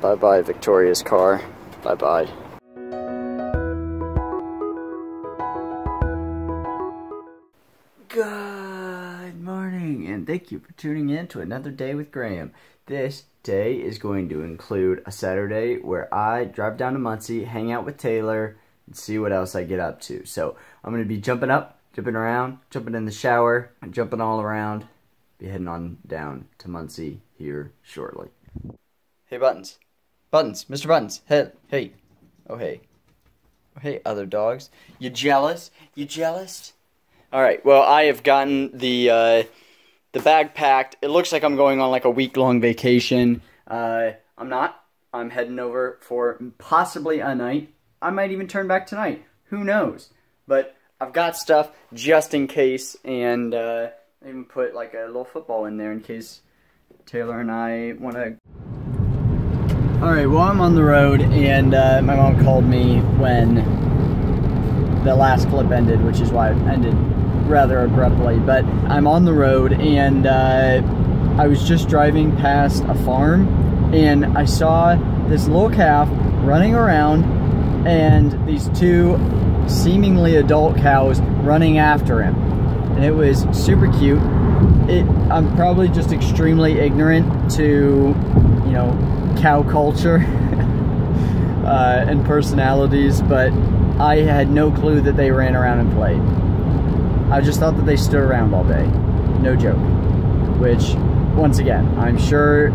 Bye-bye, Victoria's car. Bye-bye. Good morning, and thank you for tuning in to another day with Graham. This day is going to include a Saturday where I drive down to Muncie, hang out with Taylor, and see what else I get up to. So I'm going to be jumping up, jumping around, jumping in the shower, and jumping all around. Be heading on down to Muncie here shortly. Hey, Buttons. Buttons. Mr. Buttons. Hey. Hey. Oh, hey. Oh, hey, other dogs. You jealous? You jealous? All right. Well, I have gotten the uh, the bag packed. It looks like I'm going on like a week long vacation. Uh, I'm not. I'm heading over for possibly a night. I might even turn back tonight. Who knows? But I've got stuff just in case, and uh, even put like a little football in there in case Taylor and I want to. All right. Well, I'm on the road, and uh, my mom called me when the last clip ended, which is why it ended rather abruptly. But I'm on the road and uh, I was just driving past a farm and I saw this little calf running around and these two seemingly adult cows running after him. And it was super cute. It, I'm probably just extremely ignorant to, know, cow culture uh, and personalities, but I had no clue that they ran around and played. I just thought that they stood around all day. No joke. Which, once again, I'm sure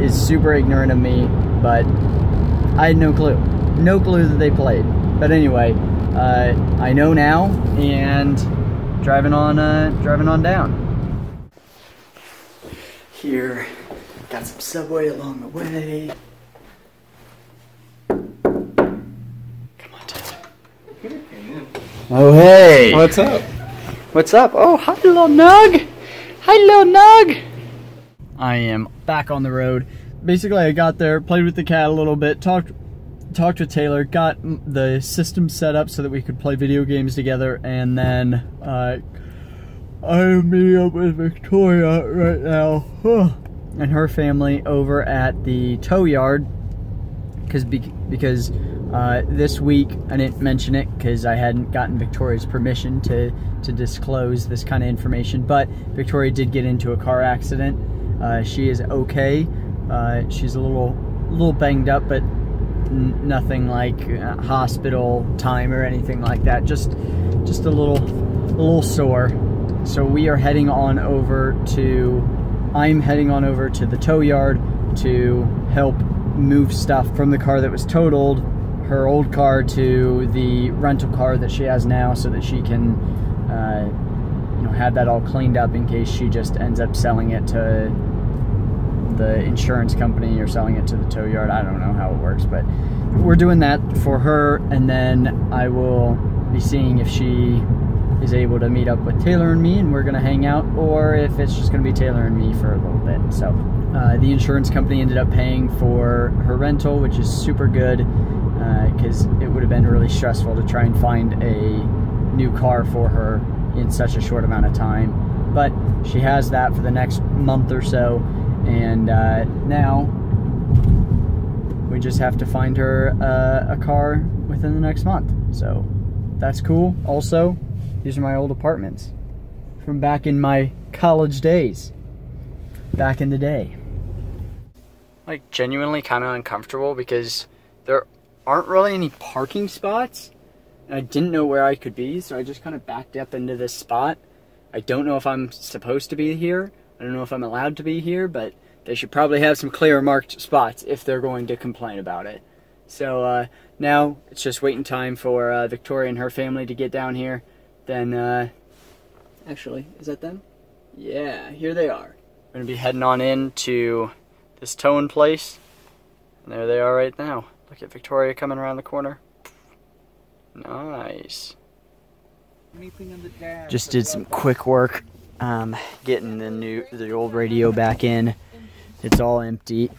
is super ignorant of me, but I had no clue. No clue that they played. But anyway, uh, I know now, and driving on, uh, driving on down. Here, got some Subway along the way. Come on, Taylor. Oh, hey. What's up? What's up? Oh, hi, little Nug. Hi, little Nug. I am back on the road. Basically, I got there, played with the cat a little bit, talked talked with Taylor, got the system set up so that we could play video games together, and then uh, I'm meeting up with Victoria right now and her family over at the tow yard because because uh, this week I didn't mention it because I hadn't gotten Victoria's permission to to disclose this kind of information. But Victoria did get into a car accident. Uh, she is okay. Uh, she's a little little banged up, but nothing like uh, hospital time or anything like that. Just just a little a little sore. So we are heading on over to. I'm heading on over to the tow yard to help move stuff from the car that was totaled, her old car, to the rental car that she has now, so that she can, uh, you know, have that all cleaned up in case she just ends up selling it to the insurance company or selling it to the tow yard. I don't know how it works, but we're doing that for her, and then I will be seeing if she is able to meet up with Taylor and me, and we're gonna hang out, or if it's just gonna be Taylor and me for a little bit. So uh, the insurance company ended up paying for her rental, which is super good because uh, it would have been really stressful to try and find a new car for her in such a short amount of time. But she has that for the next month or so, and uh, now we just have to find her uh, a car within the next month. So that's cool. Also, these are my old apartments from back in my college days. Back in the day. Like, genuinely kind of uncomfortable because there aren't really any parking spots. And I didn't know where I could be, so I just kind of backed up into this spot. I don't know if I'm supposed to be here. I don't know if I'm allowed to be here, but they should probably have some clear marked spots if they're going to complain about it. So uh, now it's just waiting time for uh, Victoria and her family to get down here. Then, uh, actually, is that them? Yeah, here they are. We're going to be heading on in to this towing place. And there they are right now. Look at Victoria coming around the corner. Nice. Just did some quick work um, getting the new the old radio back in. It's all empty.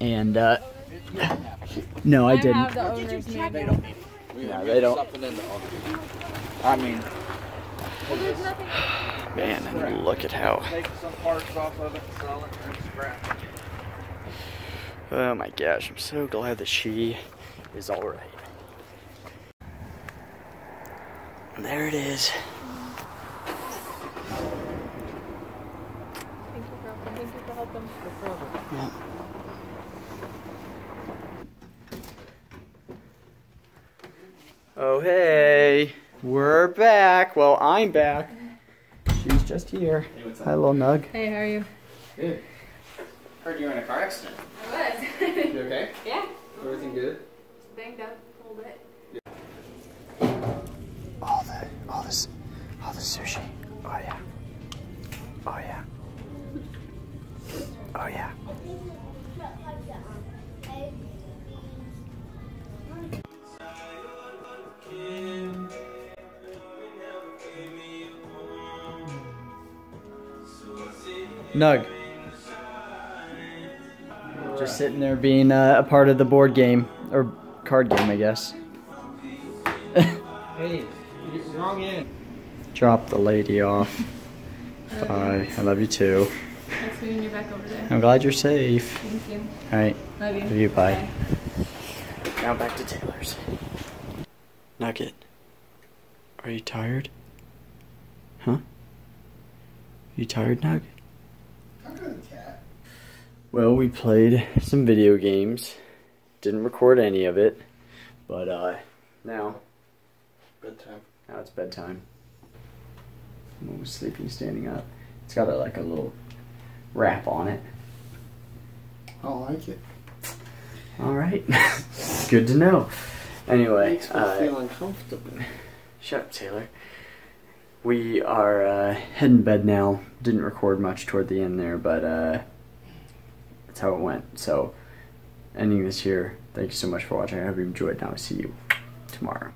And uh, no, I didn't. Yeah, they don't. I mean, man, and look at how Oh my gosh, I'm so glad that she is alright. There it is. Thank you for helping. Thank you for helping. Yeah. Oh, hey. We're back. Well, I'm back. She's just here. Hi, little Nug. Hey, how are you? Good. Heard you were in a car accident. I was. You okay? yeah. Everything good? Banged up a little bit. All the, all this, all the sushi. Oh yeah. Oh yeah. Oh yeah. Nug. Just sitting there being uh, a part of the board game, or card game, I guess. Hey, wrong end. Drop the lady off. Bye. I love you too. Thanks for being back over there. I'm glad you're safe. Thank you. Alright. Love you. Love you. Bye. Now back to Taylor's. Nugget. Are you tired? Huh? You tired, Nugget? Well, we played some video games. Didn't record any of it. But, uh, now, Bedtime. now it's bedtime. I'm almost sleeping standing up. It's got a, like a little wrap on it. I like it. All right. Good to know. Anyway, Makes me uh, feel uncomfortable. shut up, Taylor. We are uh, heading to bed now. Didn't record much toward the end there, but uh, that's how it went. So, ending this here. Thank you so much for watching. I hope you enjoyed. Now, I'll see you tomorrow.